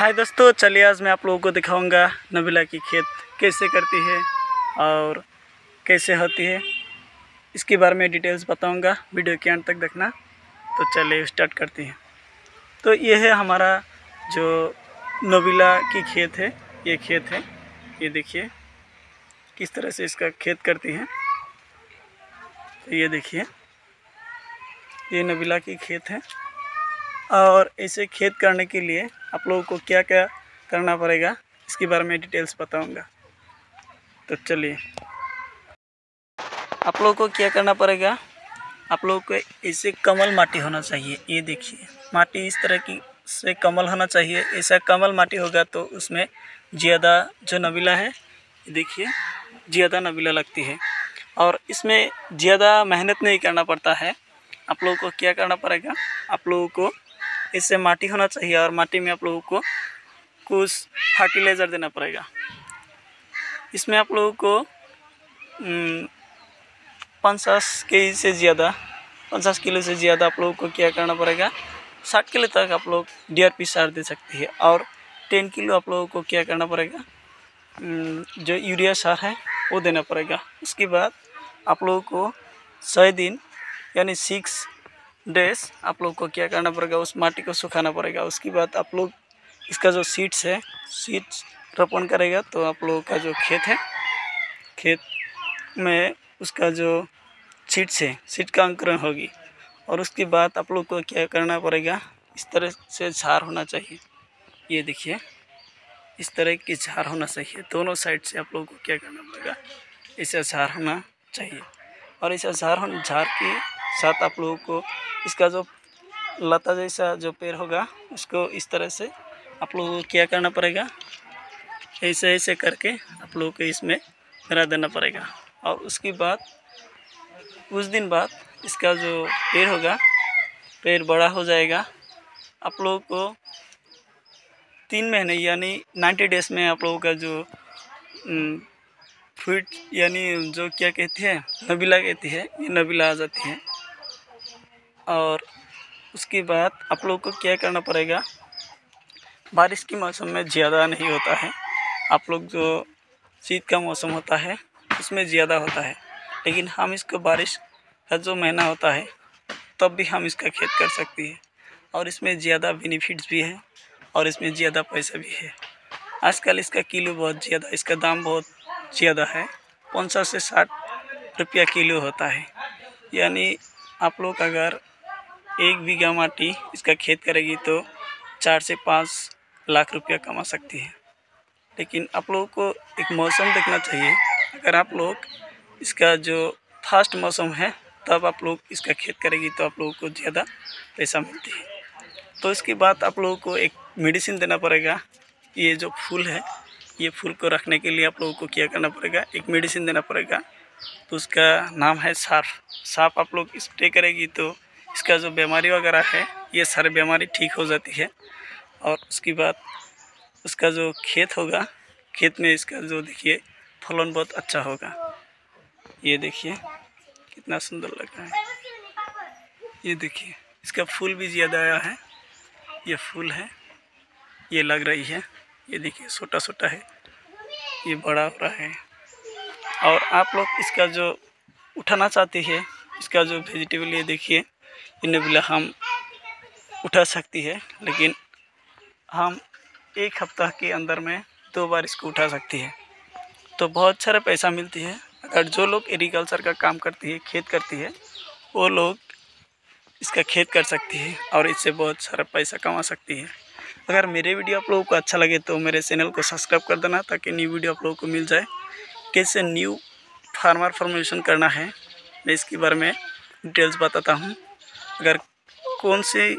हाय दोस्तों, चलिए आज मैं आप लोगों को दिखाऊँगा नबीला की खेत कैसे करती है और कैसे होती है। इसके बारे में डिटेल्स बताऊँगा, वीडियो के अंत तक देखना। तो चलिए स्टार्ट करते हैं। तो ये है हमारा जो नबीला की खेत है, ये खेत है। ये देखिए, किस तरह से इसका खेत करती है। तो ये देखिए, ये नबीला की खेत है। और ऐसे खेत करने के लिए आप लोगों को क्या क्या करना पड़ेगा, इसके बारे में डिटेल्स बताऊँगा। तो चलिए। आप लोगों को क्या करना पड़ेगा, आप लोगों को ऐसे कमल माटी होना चाहिए, ये देखिए। माटी इस तरह की से कमल होना चाहिए, ऐसा कमल माटी होगा तो उसमें ज़्यादा जो नबीला है देखिए, ज़्यादा नबीला लगती है। और इसमें ज़्यादा मेहनत नहीं करना पड़ता है। आप लोगों को क्या करना पड़ेगा, आप लोगों को इससे माटी होना चाहिए और माटी में आप लोगों को कुछ फर्टिलाइज़र देना पड़ेगा। इसमें आप लोगों को पचास के से ज़्यादा, पचास किलो से ज़्यादा आप लोगों को क्या करना पड़ेगा? साठ किलो तक आप लोग डी आर पी सार दे सकते हैं और टेन किलो आप लोगों को क्या करना पड़ेगा? जो यूरिया सार है, वो देना पड़ेगा। उसके बाद आप लोगों को सौ दिन यानी सिक्स डेज़ आप लोग को क्या करना पड़ेगा, उस माटी को सुखाना पड़ेगा। उसके बाद आप लोग, इसका जो सीड्स है सीड्स रोपण करेगा तो आप लोगों का जो खेत है, खेत में उसका जो सीड्स है सीड का अंकुरण होगी। और उसके बाद आप लोग को क्या करना पड़ेगा, इस तरह से झार होना चाहिए। ये देखिए, इस तरह की झार होना चाहिए। दोनों साइड से आप लोगों को क्या करना पड़ेगा, ऐसा झार होना चाहिए। और ऐसा झार झार के साथ आप लोगों को इसका जो लता जैसा जो पेड़ होगा, उसको इस तरह से आप लोगों को क्या करना पड़ेगा? ऐसे ऐसे करके आप लोगों को इसमें करा देना पड़ेगा। और उसके बाद कुछ दिन बाद इसका जो पेड़ होगा, पेड़ बड़ा हो जाएगा। आप लोगों को तीन महीने, यानी नाइन्टी डेज़ में आप लोगों का जो फ्रूट, यानी जो क्या कहती है, नबीला कहती है, ये नबीला आ जाती है। और उसके बाद आप लोग को क्या करना पड़ेगा? बारिश के मौसम में ज़्यादा नहीं होता है। आप लोग जो शीत का मौसम होता है, उसमें ज़्यादा होता है। लेकिन हम इसको बारिश का जो महीना होता है, तब भी हम इसका खेत कर सकती है। और इसमें ज़्यादा बेनिफिट्स भी है और इसमें ज़्यादा पैसा भी है। आजकल इसका किलो बहुत ज़्यादा, इसका दाम बहुत ज़्यादा है। पचास से साठ रुपया किलो होता है। यानी आप लोग अगर एक बीघा माटी इसका खेत करेगी तो चार से पाँच लाख रुपया कमा सकती है। लेकिन आप लोगों को एक मौसम देखना चाहिए। अगर आप लोग इसका जो फास्ट मौसम है, तब आप लोग इसका खेत करेगी तो आप लोगों को ज़्यादा पैसा मिलती है। तो इसके बाद आप लोगों को एक मेडिसिन देना पड़ेगा। ये जो फूल है, ये फूल को रखने के लिए आप लोगों को क्या करना पड़ेगा? एक मेडिसिन देना पड़ेगा। तो उसका नाम है साफ़ साफ़ आप लोग स्प्रे करेगी तो इसका जो बीमारी वगैरह है, ये सारी बीमारी ठीक हो जाती है। और उसके बाद उसका जो खेत होगा, खेत में इसका जो देखिए, फलन बहुत अच्छा होगा। ये देखिए, कितना सुंदर लग रहा है। ये देखिए, इसका फूल भी ज़्यादा आया है। ये फूल है, ये लग रही है। ये देखिए छोटा छोटा है। ये बड़ा हो रहा है। और आप लोग इसका जो उठाना चाहते हैं, इसका जो वेजिटेबल ये देखिए। इन्हें हम उठा सकती है, लेकिन हम एक हफ़्ता के अंदर में दो बार इसको उठा सकती है। तो बहुत सारा पैसा मिलती है। अगर जो लोग एग्रीकल्चर का काम करती है, खेत करती है, वो लोग इसका खेत कर सकती है और इससे बहुत सारा पैसा कमा सकती है। अगर मेरे वीडियो आप लोगों को अच्छा लगे तो मेरे चैनल को सब्सक्राइब कर देना ताकि न्यू वीडियो आप लोगों को मिल जाए। कैसे न्यू फार्मर फॉर्मेशन करना है, मैं इसके बारे में डिटेल्स बताता हूँ। अगर कौन सी